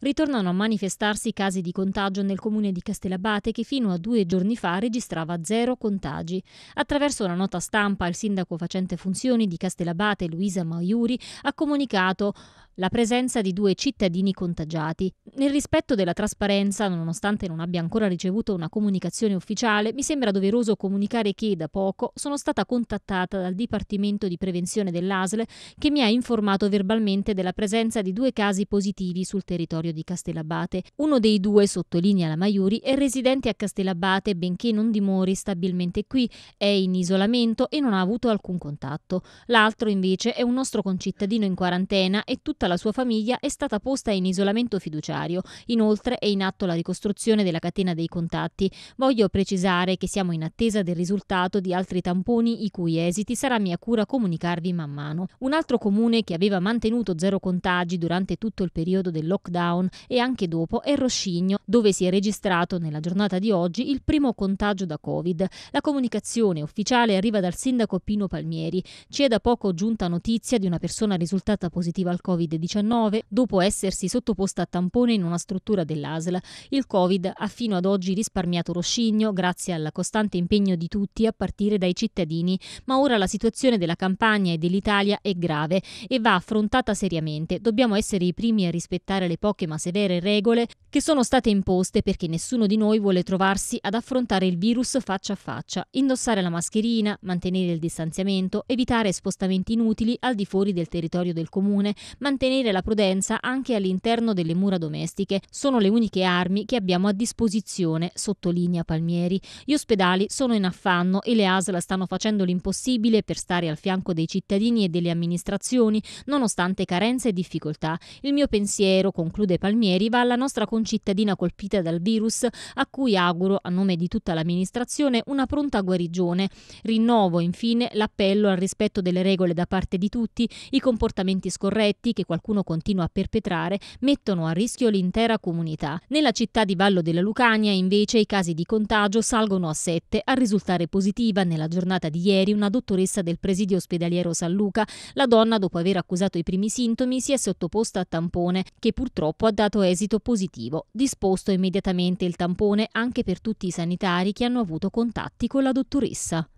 Ritornano a manifestarsi casi di contagio nel comune di Castellabate che fino a due giorni fa registrava zero contagi. Attraverso una nota stampa il sindaco facente funzioni di Castellabate, Luisa Maiuri, ha comunicato la presenza di due cittadini contagiati. Nel rispetto della trasparenza, nonostante non abbia ancora ricevuto una comunicazione ufficiale, mi sembra doveroso comunicare che da poco sono stata contattata dal Dipartimento di Prevenzione dell'ASL che mi ha informato verbalmente della presenza di due casi positivi sul territorio di Castellabate. Uno dei due, sottolinea la Maiuri, è residente a Castellabate benché non dimori stabilmente qui, è in isolamento e non ha avuto alcun contatto. L'altro invece è un nostro concittadino in quarantena e tutta la sua famiglia è stata posta in isolamento fiduciario. Inoltre è in atto la ricostruzione della catena dei contatti. Voglio precisare che siamo in attesa del risultato di altri tamponi i cui esiti sarà mia cura comunicarvi man mano. Un altro comune che aveva mantenuto zero contagi durante tutto il periodo del lockdown e anche dopo è Roscigno, dove si è registrato nella giornata di oggi il primo contagio da Covid. La comunicazione ufficiale arriva dal sindaco Pino Palmieri. Ci è da poco giunta notizia di una persona risultata positiva al Covid Covid-19 dopo essersi sottoposta a tampone in una struttura dell'ASL. Il Covid ha fino ad oggi risparmiato Roscigno grazie al costante impegno di tutti a partire dai cittadini, ma ora la situazione della campagna e dell'Italia è grave e va affrontata seriamente. Dobbiamo essere i primi a rispettare le poche ma severe regole che sono state imposte perché nessuno di noi vuole trovarsi ad affrontare il virus faccia a faccia. Indossare la mascherina, mantenere il distanziamento, evitare spostamenti inutili al di fuori del territorio del comune, mantenere la prudenza anche all'interno delle mura domestiche. Sono le uniche armi che abbiamo a disposizione, sottolinea Palmieri. Gli ospedali sono in affanno e le ASL stanno facendo l'impossibile per stare al fianco dei cittadini e delle amministrazioni, nonostante carenze e difficoltà. Il mio pensiero, conclude Palmieri, va alla nostra concittadina colpita dal virus, a cui auguro, a nome di tutta l'amministrazione, una pronta guarigione. Rinnovo infine l'appello al rispetto delle regole da parte di tutti, i comportamenti scorretti che qualcuno continua a perpetrare mettono a rischio l'intera comunità. Nella città di Vallo della Lucania invece i casi di contagio salgono a 7, a risultare positiva nella giornata di ieri una dottoressa del presidio ospedaliero San Luca. La donna, dopo aver accusato i primi sintomi, si è sottoposta a tampone, che purtroppo ha dato esito positivo. Disposto immediatamente il tampone anche per tutti i sanitari che hanno avuto contatti con la dottoressa.